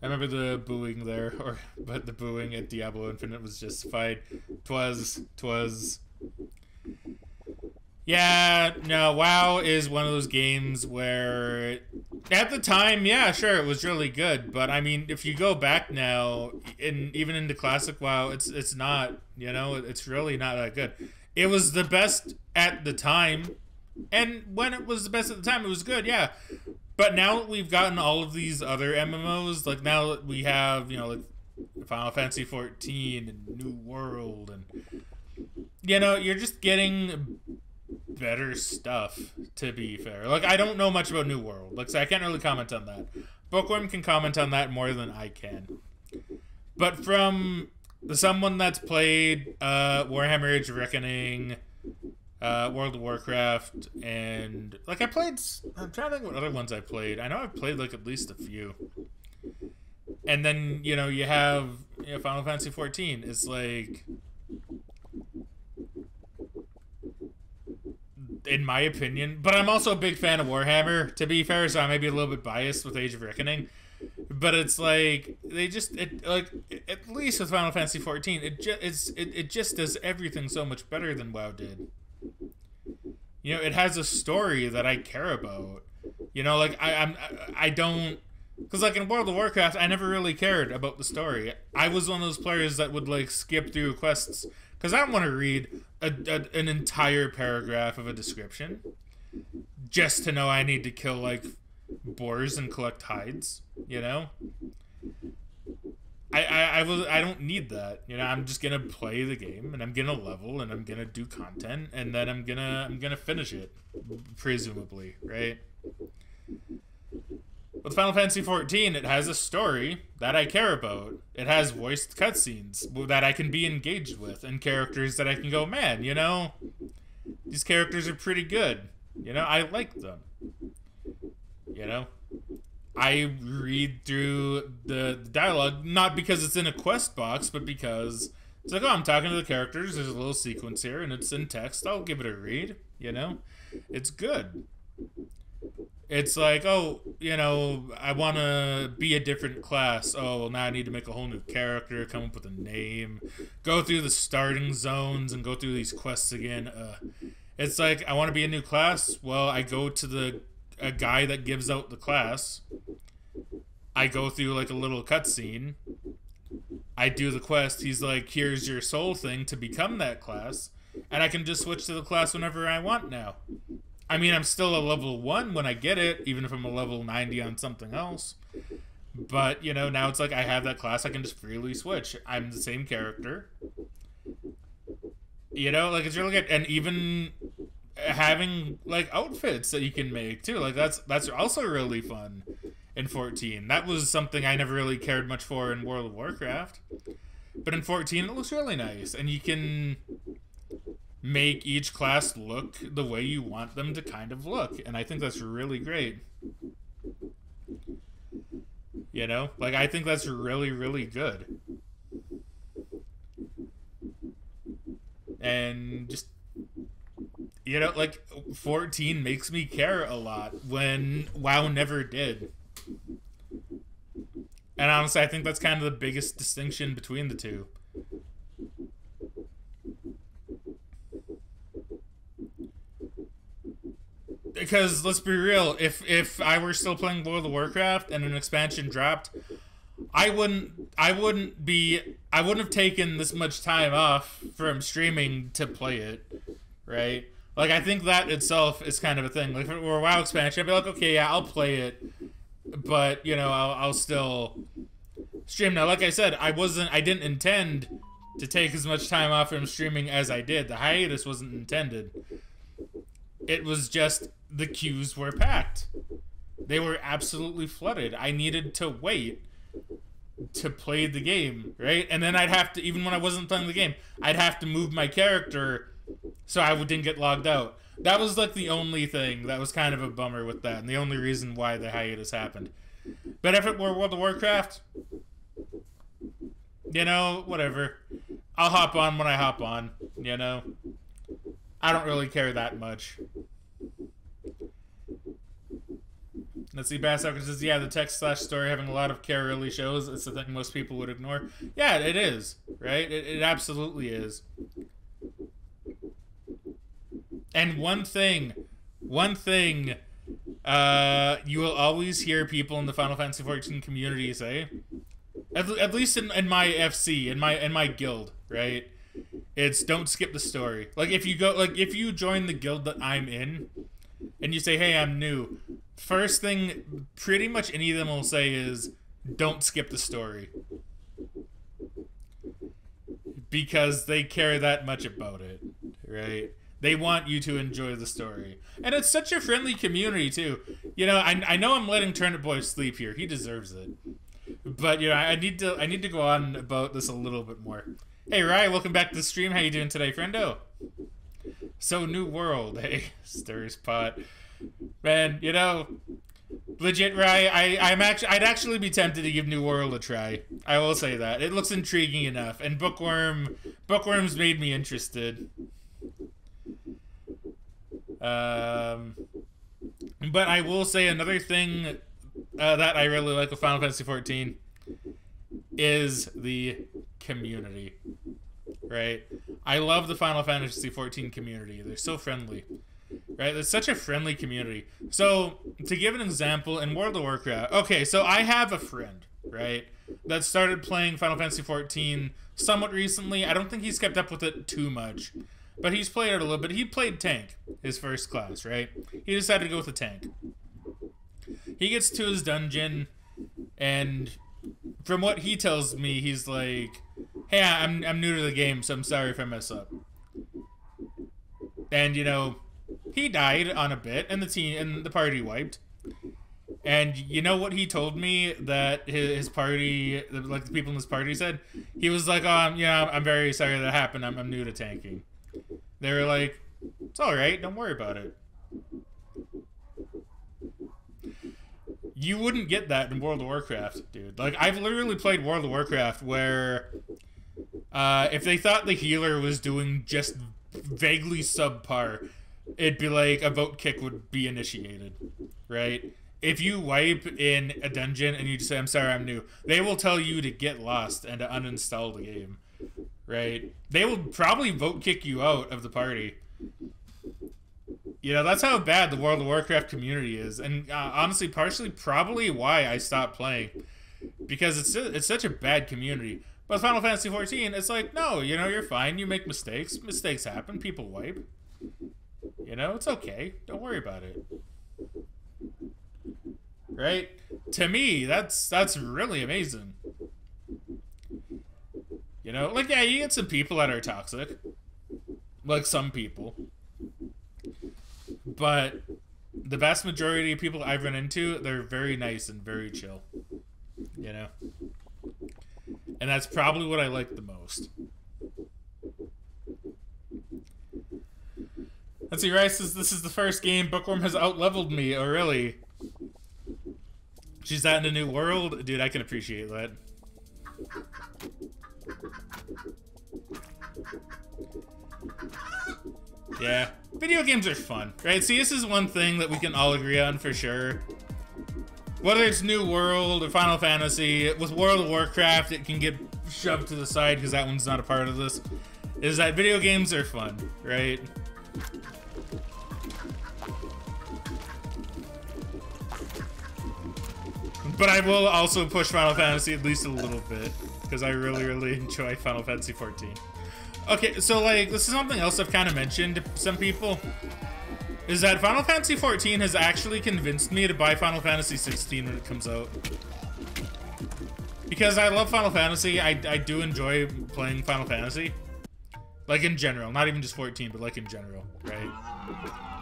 Speaker 1: I remember the booing there, or but the booing at Diablo Infinite was justified. Twas, twas. Yeah, no, WoW is one of those games where at the time, yeah, sure, it was really good, but I mean, if you go back now, and even into classic WoW, it's it's not, you know, it's really not that good. It was the best at the time, and when it was the best at the time, it was good, yeah. But now that we've gotten all of these other MMOs, like now that we have, you know, like Final Fantasy 14 and New World, and you know, you're just getting better stuff. To be fair, like I don't know much about New World, like so I can't really comment on that. Bookworm can comment on that more than I can. But from the someone that's played uh, Warhammer Age Reckoning, uh, World of Warcraft, and like I played. I'm trying to think what other ones I played. I know I've played like at least a few. And then you know you have you know, Final Fantasy 14. It's like in my opinion. But I'm also a big fan of Warhammer, to be fair, so I may be a little bit biased with Age of Reckoning. But it's like they just it like at least with Final Fantasy 14, it just it's it, it just does everything so much better than WoW did. You know, it has a story that I care about. You know, like I I'm I don't because like in World of Warcraft, I never really cared about the story. I was one of those players that would like skip through quests because I don't want to read a, a, an entire paragraph of a description just to know I need to kill like boars and collect hides. You know, I, I I was I don't need that. You know, I'm just gonna play the game and I'm gonna level and I'm gonna do content and then I'm gonna I'm gonna finish it, presumably, right? With Final Fantasy XIV, it has a story that I care about. It has voiced cutscenes that I can be engaged with, and characters that I can go, man, you know, these characters are pretty good. You know, I like them. You know, I read through the, the dialogue not because it's in a quest box, but because it's like, oh, I'm talking to the characters. There's a little sequence here, and it's in text. I'll give it a read. You know, it's good it's like, oh, you know, I want to be a different class. Oh, well, now I need to make a whole new character, come up with a name, go through the starting zones, and go through these quests again. Uh, it's like I want to be a new class. Well, I go to the a guy that gives out the class. I go through like a little cutscene. I do the quest. He's like, "Here's your soul thing to become that class," and I can just switch to the class whenever I want now. I mean, I'm still a level 1 when I get it, even if I'm a level 90 on something else. But, you know, now it's like I have that class, I can just freely switch. I'm the same character. You know, like it's really good. And even having like outfits that you can make too. Like that's that's also really fun in 14. That was something I never really cared much for in World of Warcraft. But in 14 it looks really nice and you can make each class look the way you want them to kind of look. And I think that's really great. You know? Like, I think that's really, really good. And just, you know, like, 14 makes me care a lot when WoW never did. And honestly, I think that's kind of the biggest distinction between the two. Because let's be real, if if I were still playing World of Warcraft and an expansion dropped, I wouldn't I wouldn't be I wouldn't have taken this much time off from streaming to play it, right? Like I think that itself is kind of a thing. Like if it were a WoW expansion, I'd be like, okay, yeah, I'll play it, but you know, I'll, I'll still stream. Now, like I said, I wasn't I didn't intend to take as much time off from streaming as I did. The hiatus wasn't intended. It was just the queues were packed. They were absolutely flooded. I needed to wait to play the game, right? And then I'd have to, even when I wasn't playing the game, I'd have to move my character so I didn't get logged out. That was like the only thing that was kind of a bummer with that, and the only reason why the hiatus happened. But if it were World of Warcraft, you know, whatever. I'll hop on when I hop on, you know? I don't really care that much. Let's see, Bass says, yeah, the text slash story having a lot of really shows. It's the thing most people would ignore. Yeah, it is, right? It, it absolutely is. And one thing, one thing uh, you will always hear people in the Final Fantasy XIV community say, at, at least in, in my FC, in my in my guild, right? It's don't skip the story. Like if you go, like if you join the guild that I'm in, and you say, "Hey, I'm new," first thing pretty much any of them will say is don't skip the story. Because they care that much about it right? They want you to enjoy the story. And it's such a friendly community too. You know i, I know i'm letting turnip boy sleep here. He deserves it. But you know i need to i need to go on about this a little bit more. Hey ryan welcome back to the stream. How you doing today friendo? So new world hey stirs pot Man, you know, legit, right? I, I'm actually, I'd actually be tempted to give New World a try. I will say that it looks intriguing enough, and Bookworm, Bookworm's made me interested. Um, but I will say another thing uh, that I really like with Final Fantasy XIV is the community. Right? I love the Final Fantasy XIV community. They're so friendly right? It's such a friendly community. So, to give an example, in World of Warcraft, okay, so I have a friend, right, that started playing Final Fantasy XIV somewhat recently. I don't think he's kept up with it too much, but he's played it a little bit. He played tank, his first class, right? He decided to go with a tank. He gets to his dungeon, and from what he tells me, he's like, hey, I'm, I'm new to the game, so I'm sorry if I mess up. And, you know, he died on a bit, and the team and the party wiped. And you know what he told me that his, his party, like the people in his party said, he was like, "Um, yeah, I'm very sorry that happened. I'm, I'm new to tanking." They were like, "It's all right. Don't worry about it." You wouldn't get that in World of Warcraft, dude. Like I've literally played World of Warcraft where, uh, if they thought the healer was doing just vaguely subpar, it'd be like a vote kick would be initiated, right? If you wipe in a dungeon and you just say, I'm sorry, I'm new, they will tell you to get lost and to uninstall the game, right? They will probably vote kick you out of the party. You know, that's how bad the World of Warcraft community is. And uh, honestly, partially, probably why I stopped playing. Because it's, it's such a bad community. But Final Fantasy 14, it's like, no, you know, you're fine. You make mistakes. Mistakes happen. People wipe. You know, it's okay. Don't worry about it. Right? to me, that's that's really amazing. You know, like yeah, you get some people that are toxic, like some people, but the vast majority of people I've run into, they're very nice and very chill. You know, and that's probably what I like the most. Let's see, Rice says this is the first game Bookworm has outleveled me. Oh, really? She's out in a new world? Dude, I can appreciate that. Yeah. Video games are fun, right? See, this is one thing that we can all agree on for sure. Whether it's New World or Final Fantasy, with World of Warcraft, it can get shoved to the side because that one's not a part of this. Is that video games are fun, right? But I will also push Final Fantasy at least a little bit because I really, really enjoy Final Fantasy 14. Okay, so like this is something else I've kind of mentioned to some people is that Final Fantasy 14 has actually convinced me to buy Final Fantasy 16 when it comes out. Because I love Final Fantasy, I, I do enjoy playing Final Fantasy. Like in general, not even just 14, but like in general, right?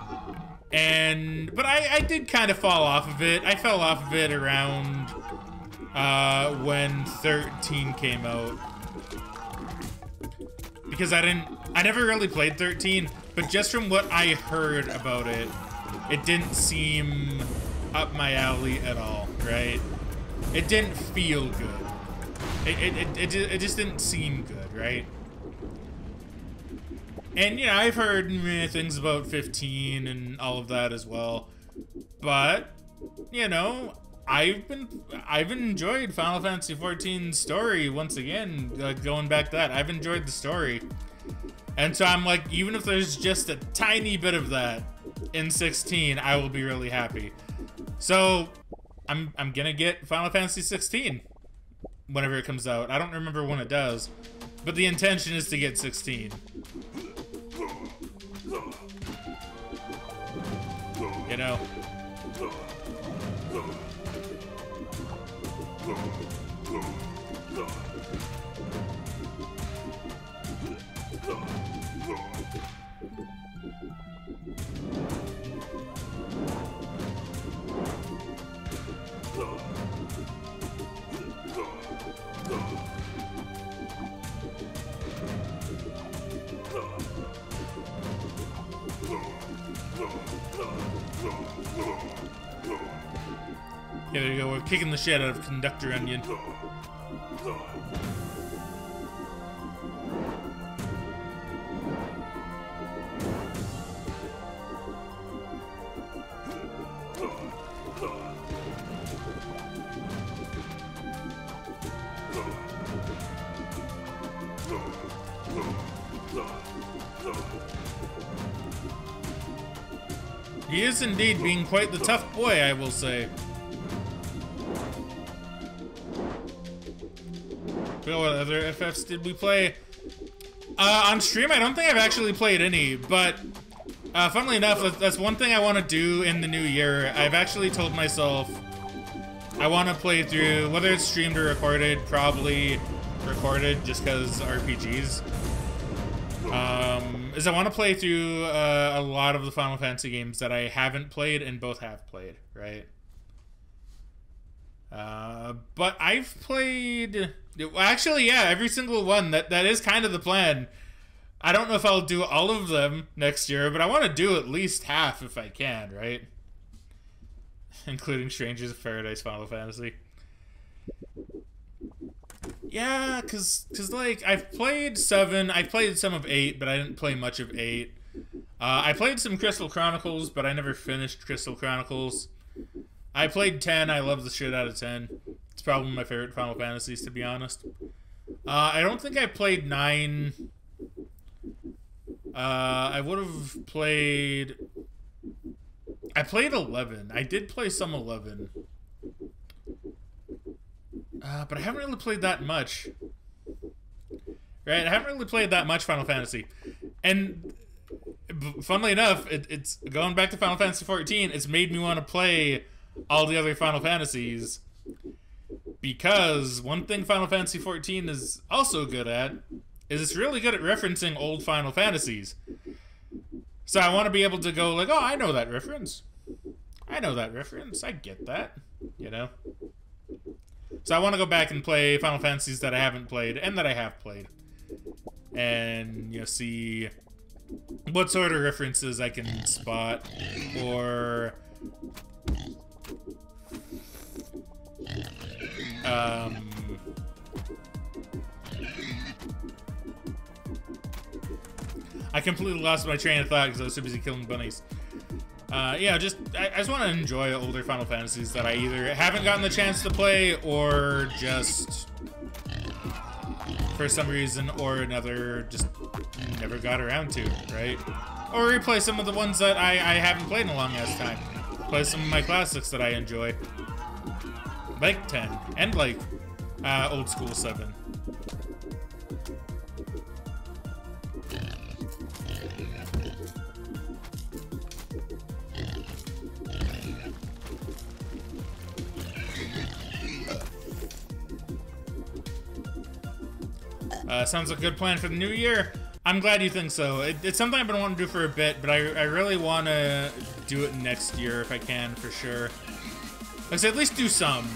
Speaker 1: And, but I, I did kind of fall off of it. I fell off of it around uh, when 13 came out. Because I didn't, I never really played 13, but just from what I heard about it, it didn't seem up my alley at all, right? It didn't feel good. It, it, it, it, it just didn't seem good, right? And, you know, I've heard meh, things about 15 and all of that as well. But, you know, I've been I've enjoyed Final Fantasy 14's story once again, uh, going back to that. I've enjoyed the story. And so I'm like, even if there's just a tiny bit of that in 16, I will be really happy. So I'm I'm gonna get Final Fantasy 16 whenever it comes out. I don't remember when it does, but the intention is to get 16. You know? Yeah, there you go. We're kicking the shit out of Conductor Onion. He is indeed being quite the tough boy, I will say. Other FFs did we play? Uh, on stream, I don't think I've actually played any, but uh, funnily enough, that's one thing I want to do in the new year. I've actually told myself I want to play through, whether it's streamed or recorded, probably recorded just because RPGs. Um, is I want to play through uh, a lot of the Final Fantasy games that I haven't played and both have played, right? Uh, but I've played Actually, yeah, every single one. That that is kind of the plan. I don't know if I'll do all of them next year, but I want to do at least half if I can, right? Including Strangers of Paradise Final Fantasy. Yeah, cause, cause like I've played seven, I played some of eight, but I didn't play much of eight. Uh, I played some Crystal Chronicles, but I never finished Crystal Chronicles. I played ten. I love the shit out of ten probably my favorite Final Fantasies, to be honest. Uh, I don't think I played 9. Uh, I would have played... I played 11. I did play some 11. Uh, but I haven't really played that much. Right? I haven't really played that much Final Fantasy. And funnily enough, it, it's going back to Final Fantasy 14, it's made me want to play all the other Final Fantasies. Because one thing Final Fantasy XIV is also good at is it's really good at referencing old Final Fantasies. So I want to be able to go like, oh, I know that reference. I know that reference. I get that. You know? So I want to go back and play Final Fantasies that I haven't played and that I have played. And, you know, see what sort of references I can spot or um I completely lost my train of thought because I was too busy killing bunnies. Uh, yeah, just I, I just want to enjoy older Final Fantasies that I either haven't gotten the chance to play or just for some reason or another just never got around to, right? Or replay some of the ones that I, I haven't played in a long ass time. Play some of my classics that I enjoy. Like 10, and like uh, Old School 7. Uh, sounds like a good plan for the new year. I'm glad you think so. It, it's something I've been wanting to do for a bit, but I, I really want to do it next year if I can, for sure. Let's at least do some.